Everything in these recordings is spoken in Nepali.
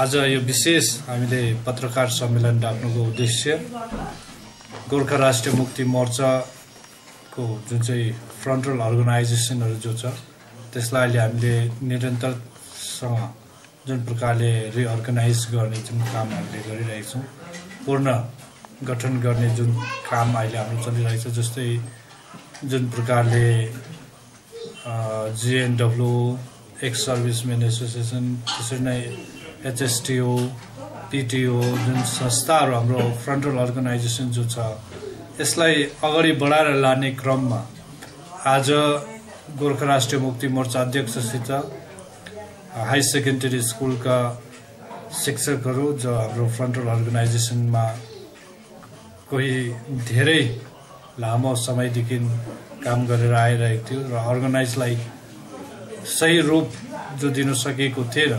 आज यो विशेष हामीले पत्रकार सम्मेलन राख्नुको उद्देश्य गोर्खा राष्ट्रिय मुक्ति मोर्चाको जुन चाहिँ फ्रन्टल अर्गनाइजेसनहरू जो छ त्यसलाई अहिले हामीले निरन्तरसँग जुन प्रकारले रिअर्गनाइज गर्ने जुन काम हामीले गरिरहेका छौँ पूर्ण गठन गर्ने जुन काम अहिले हाम्रो चलिरहेको छ जस्तै जुन प्रकारले जिएनडब्लु एक्स सर्भिसमेन एसोसिएसन त्यसरी नै एचएसटिओ पिटिओ जुन संस्थाहरू हाम्रो फ्रन्टल अर्गनाइजेसन जो छ यसलाई अगाडि बढाएर लाने क्रममा आज गोर्खा राष्ट्रिय मुक्ति मोर्चा अध्यक्षसित हाई सेकेन्डरी स्कुलका शिक्षकहरू जो हाम्रो फ्रन्टल अर्गनाइजेसनमा कोही धेरै लामो समयदेखि काम गरेर आइरहेको थियो र अर्गनाइजलाई सही रूप जो दिन सकेको थिएन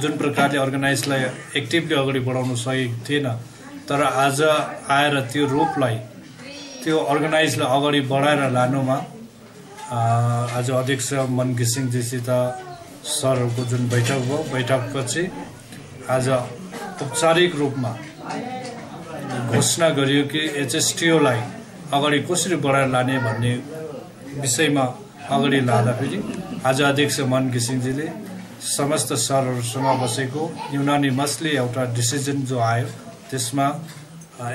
जुन प्रकारले अर्गनाइजलाई एक्टिभली अगाडि बढाउन सकेको थिएन तर आज आएर त्यो रूपलाई त्यो अर्गनाइजलाई अगाडि बढाएर लानुमा आज अध्यक्ष मन घिसिङजीसित सरहरूको जुन बैठक भयो बैठकपछि आज औपचारिक रूपमा घोषणा गरियो कि एचएसटिओलाई अगाडि कसरी बढाएर लाने भन्ने विषयमा अगाडि लाँदाखेरि आज अध्यक्ष मन घिसिङजीले समस्त सरहरूसँग बसेको युनानिमसली एउटा डिसिजन जो आयो त्यसमा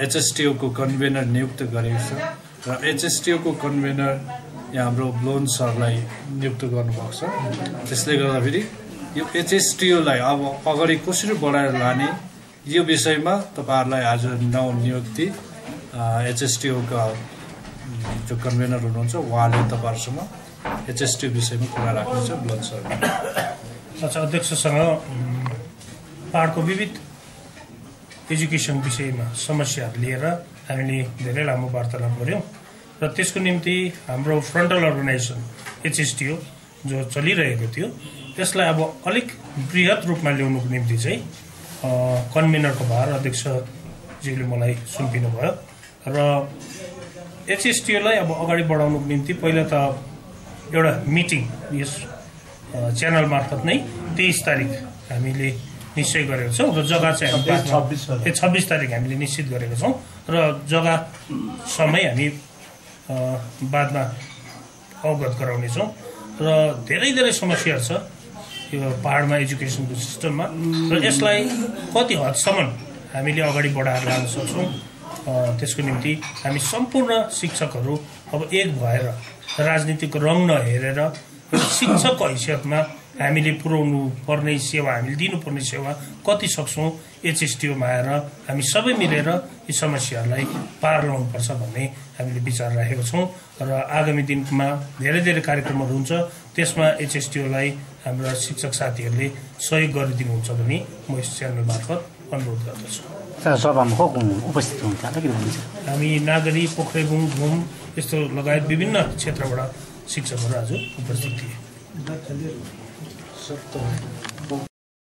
एचएसटिओको कन्भेनर नियुक्त गरेको छ र एचएसटिओको कन्भेनर यहाँ हाम्रो ब्लोन सरलाई नियुक्त गर्नुभएको छ। त्यसले गर्दाखेरि यो एचएसटिओलाई अब अगाडि कसरी बढाएर लाने यो विषयमा तपाईँहरूलाई आज नवनियुक्ति एचएसटिओका जो कन्भेनर हुनुहुन्छ उहाँले तपाईँहरूसँग एचएसटिओ विषयमा कुरा राख्नुहुन्छ ब्लोन सर। अच्छा अध्यक्षसँग पाहाडको विविध एजुकेसन विषयमा समस्याहरू लिएर हामीले धेरै लामो वार्तालाप गऱ्यौँ र त्यसको निम्ति हाम्रो फ्रन्टल अर्गनाइजेसन एचएसटिओ जो चलिरहेको थियो त्यसलाई अब अलिक वृहत रूपमा ल्याउनुको निम्ति चाहिँ कन्भेनरको भार अध्यक्षज्यूले मलाई सुम्पिनु भयो र एचएसटिओलाई अब अगाडि बढाउनुको निम्ति पहिला त एउटा मिटिङ यस च्यानल मार्फत नै तेइस तारिक हामीले निश्चय गरेका छौँ र जग्गा चाहिँ हामी छब्बिस तारिक हामीले निश्चित गरेका छौँ र जग्गा समय हामी बादमा अवगत गराउनेछौँ र धेरै धेरै समस्याहरू छ यो पाहाडमा एजुकेसनको सिस्टममा र यसलाई कति हदसम्म हामीले अगाडि बढाएर लान सक्छौँ त्यसको निम्ति हामी सम्पूर्ण शिक्षकहरू अब एक भएर राजनीतिक रङ नहेरेर शिक्षकको हैसियतमा हामीले पुर्याउनु पर्ने सेवा हामीले दिनुपर्ने सेवा कति सक्छौँ एचएसटिओमा आएर हामी सबै मिलेर यी समस्याहरूलाई पार लगाउनुपर्छ भन्ने हामीले विचार राखेको छौँ र आगामी दिनमा धेरै धेरै कार्यक्रमहरू हुन्छ। त्यसमा एचएसटिओलाई हाम्रा शिक्षक साथीहरूले सहयोग गरिदिनुहुन्छ भने म यस च्यानल मार्फत अनुरोध गर्दछु। उपस्थित हामी नागरी पोखरेबुङ घुम यस्तो लगायत विभिन्न क्षेत्रबाट शिक्षकहरू आज उपस्थित थिए।